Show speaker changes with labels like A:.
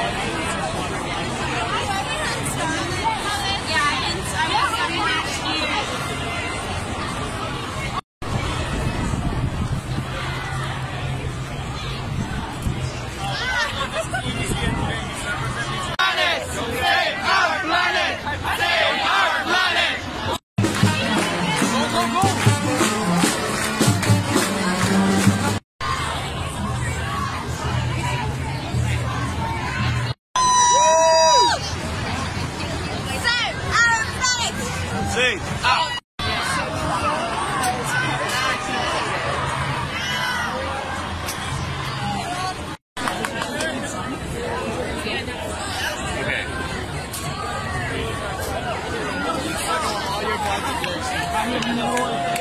A: Thank you.
B: Sim. Out.
C: Okay.